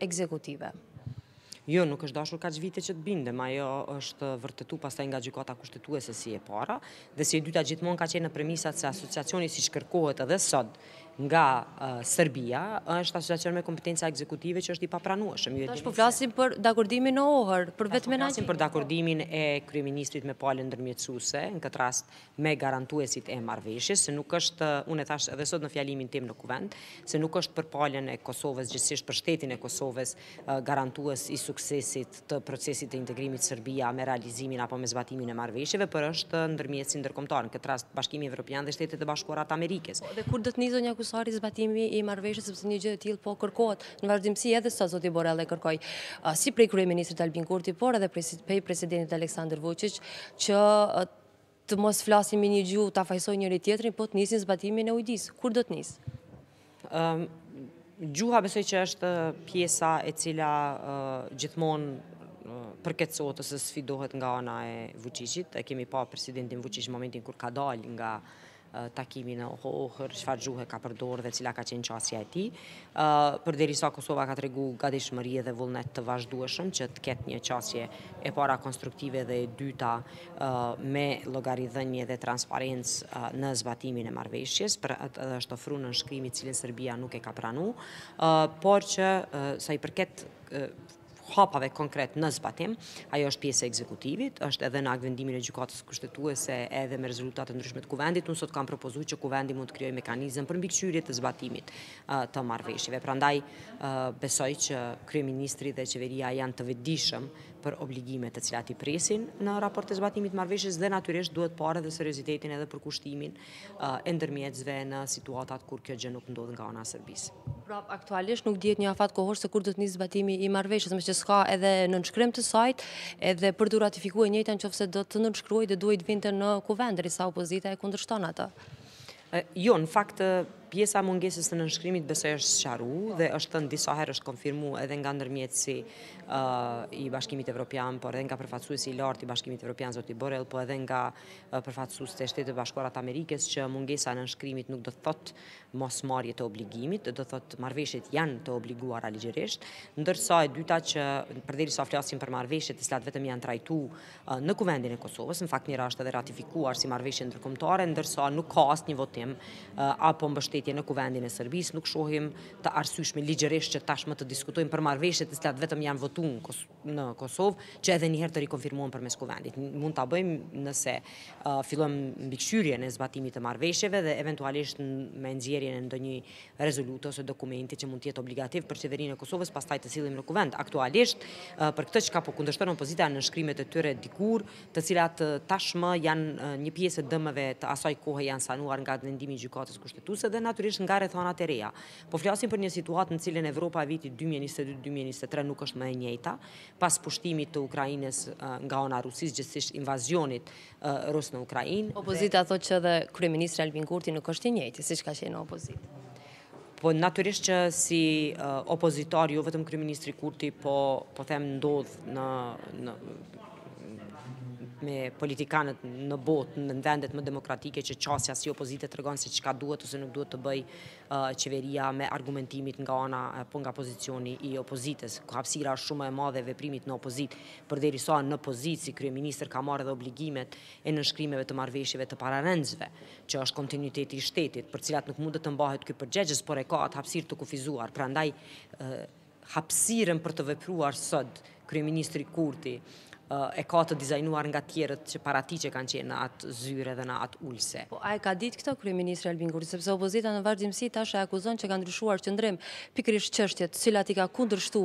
ekzekutive. Jo, nuk është dashur kaq vite që të bindem, ajo është vërtetu pastaj nga gjykata kushtetuese si e para, dhe si e dyta gjithmonë ka qenë në premisat se asociacioni siç kërkohet edhe sot nga Serbia, është asociacion me kompetenca ekzekutive që është i papranueshëm. Tash po flasim për dakordimin në Ohër, për vetëmenaxhimin. Tash po flasim për dakordimin e kryeministrit me palën ndërmjetësuse, në këtë rast me garantuesit e marrëveshjes, se nuk është, unë e thashë edhe sot në fjalimin tim në Kuvend, se nuk është për palën e Kosovës, gjithsesi për shtetin e Kosovës, garantues i suksesit të procesit të integrimit Serbia me realizimin apo me zbatimin e marrëveshjeve, por është ndërmjetësi ndërkombëtar, në këtë rast Bashkimi Evropian dhe Shtetet e Bashkuara të Amerikës. Po, dhe kur do të nisë zonja Kusari zbatimi i marrëveshjes, sepse një gjë e tillë po kërkohet në vazhdimësi, edhe sot zoti Borrell e kërkoi, si prej kryeministrit Albin Kurti, por edhe prej presidentit Aleksandër Vuçiq, që Të mos flasin më një gjuhë, ta fajsojnë njëri-tjetrin, po të nisin zbatimin e ujdisë. Kur do të nisë? Gjuha besoj që është pjesa e cila gjithmonë përkeqësohet ose sfidohet nga ana e Vuçiqit. E kemi pa presidentin Vuçiq momentin kur ka dalë nga takimi në Ohër, çfarë gjuhe ka përdor dhe cila ka qenë qasja e tij. Përderisa Kosova ka tregu gadishmëri dhe vullnet të vazhdueshëm që të ketë një qasje e para konstruktive dhe e dyta me llogaridhënie dhe transparencë në zbatimin e marrëveshjes, për atë edhe është ofru nënshkrimi të cilin Serbia nuk e ka pranu, por që sa i përket hapave konkret në zbatim. Ajo është pjesë e ekzekutivit, është edhe në aktvendimin e gjykatës kushtetuese edhe me rezolutat e ndryshme të kuvendit. Unë sot kam propozu që kuvendi mund të krijojë mekanizëm për mbikëqyrje të zbatimit të marrëveshjeve. Prandaj besoj që kryeministri dhe qeveria janë të vedijshëm për obligimet të cilat i presin në raport të zbatimit të marrëveshjes dhe natyrisht duhet parë edhe seriozitetin edhe përkushtimin e ndërmjetësve në situatat kur kjo gjë nuk ndodh nga ana Serbisë. Pra, aktualisht nuk dihet një afat kohor se kur do të nisë zbatimi i marrëveshjes, meqë s'ka edhe nënshkrim të saj, edhe për t'u ratifiku e njëta në qoftë se do të nënshkruhej edhe do të vinte në kuvend derisa opozita e kundërshton atë. Jo, në fakt, pjesa e mungesës të nënshkrimit besoj është sqaru dhe është thënë disa herë është konfirmu edhe nga ndërmjetësi i bashkimit evropian, por edhe nga përfaqsuesi i lartë i bashkimit evropian, zoti Borrell, po edhe nga përfaqësuesit e Shteteve të Bashkuara të Amerikës që mungesa e nënshkrimit nuk do të thotë mosmarrje të obligimit, do të thotë marrëveshjet janë të obliguara ligjërisht, ndërsa e dyta që përderisa flasim për marrëveshje të cilat vetëm janë trajtu në Kuvendin e Kosovës, në fakt njëra është edhe ratifikuar si marrëveshje ndërkombëtare, ndërsa nuk ka as një votim apo mbështetje në Kuvendin e Serbisë, nuk shohim të arsyeshme ligjërisht që tashmë të diskutojmë për marrëveshje të cilat vetëm janë votu në Kosovë. në Kosovë, që edhe njëherë të rikonfirmohen përmes kuvendit. Mund ta bëjmë nëse fillojmë mbikëqyrjen e zbatimit të marrëveshjeve dhe eventualisht me nxjerrjen e ndonjë rezolutë ose dokumenti që mund të jetë obligativ për qeverinë e Kosovës pastaj të sjellim në kuvend. Aktualisht, për këtë çka po kundërshton opozita nënshkrimet e tyre dikur, të cilat tashmë janë një pjesë e dëmeve të asaj kohe janë sanuar nga vendimi i gjykatës kushtetuse dhe natyrisht nga rrethanat e reja. Po flasim për një situatë në cilën Evropa e vitit 2022-2023 nuk është më e njëjta, pas pushtimit të Ukrainës nga ana e Rusisë, gjegjësisht invazionit rus në Ukrainë. Opozita thotë që edhe kryeministri Albin Kurti nuk është i njëjti, siç ka qenë në opozitë. Po natyrisht që si opozitar, jo vetëm kryeministri Kurti, po, po them ndodh në, në me politikanët në botë, në vendet më demokratike që qasja si opozitë tregon se çka duhet ose nuk duhet të bëjë qeveria me argumentimin nga ana apo nga pozicioni i opozitës. Hapësira është shumë më e madhe e veprimit në opozitë, përderisa në pozitë si kryeministër ka marrë edhe obligimet e nënshkrimeve të marrëveshjeve të pararendësve, që është kontinuiteti i shtetit, për të cilat nuk mundet të mbahet ky përgjegjës, por e ka atë hapësirë të kufizuar. Prandaj hapësirën për të vepruar sot kryeministri Kurti e ka të dizajnuar nga tjerët që para tij që kanë qenë në atë zyre dhe në atë ulëse. Po a e ka ditë këtë kryeministri Albin Kurti, sepse opozita në vazhdimësi tash e akuzon që ka ndryshuar qëndrim pikërisht çështjet, të cilat i ka kundërshtuar